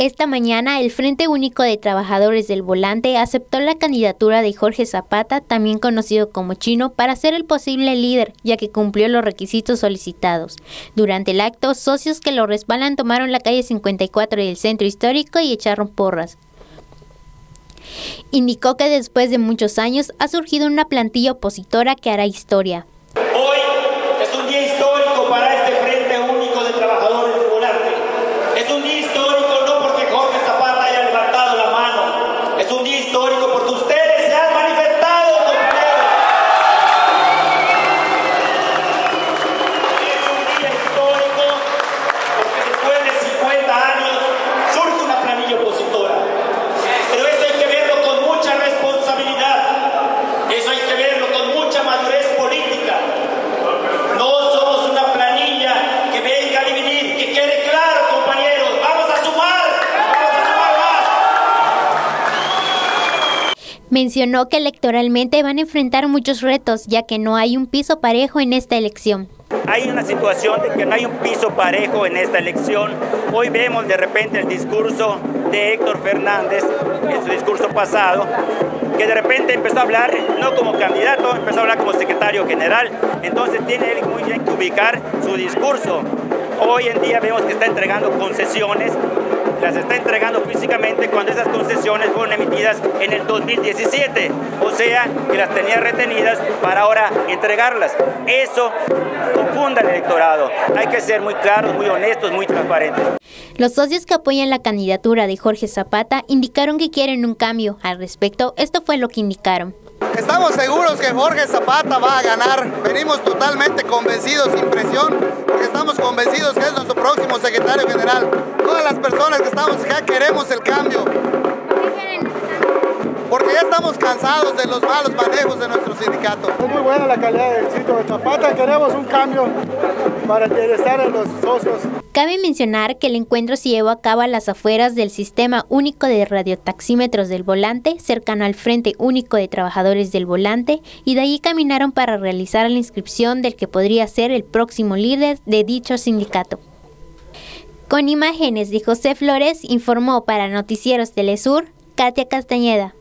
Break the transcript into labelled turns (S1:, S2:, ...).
S1: Esta mañana, el Frente Único de Trabajadores del Volante aceptó la candidatura de Jorge Zapata, también conocido como Chino, para ser el posible líder, ya que cumplió los requisitos solicitados. Durante el acto, socios que lo respaldan tomaron la calle 54 del centro histórico y echaron porras. Indicó que después de muchos años ha surgido una plantilla opositora que hará historia. Mencionó que electoralmente van a enfrentar muchos retos, ya que no hay un piso parejo en esta elección.
S2: Hay una situación de que no hay un piso parejo en esta elección. Hoy vemos de repente el discurso de Héctor Fernández, en su discurso pasado, que de repente empezó a hablar no como candidato, empezó a hablar como secretario general. Entonces tiene él muy bien que ubicar su discurso. Hoy en día vemos que está entregando concesiones las está entregando físicamente cuando esas concesiones fueron emitidas en el 2017, o sea que las tenía retenidas para ahora entregarlas. Eso confunda el electorado. Hay que ser muy claros, muy honestos, muy transparentes.
S1: Los socios que apoyan la candidatura de Jorge Zapata indicaron que quieren un cambio. Al respecto, esto fue lo que indicaron.
S3: Estamos seguros que Jorge Zapata va a ganar. Venimos totalmente convencidos, sin presión, porque estamos convencidos que es nuestro próximo secretario general. Todas las personas que estamos acá queremos el cambio. Porque ya estamos cansados de los malos manejos de nuestro sindicato.
S4: Es muy buena la calidad del sitio de Zapata. Queremos un cambio para el bienestar de los socios.
S1: Cabe mencionar que el encuentro se llevó a cabo a las afueras del Sistema Único de Radiotaxímetros del Volante, cercano al Frente Único de Trabajadores del Volante, y de allí caminaron para realizar la inscripción del que podría ser el próximo líder de dicho sindicato. Con imágenes de José Flores, informó para Noticieros Telesur, Katia Castañeda.